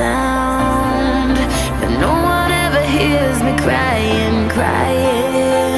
sound, but no one ever hears me crying, crying.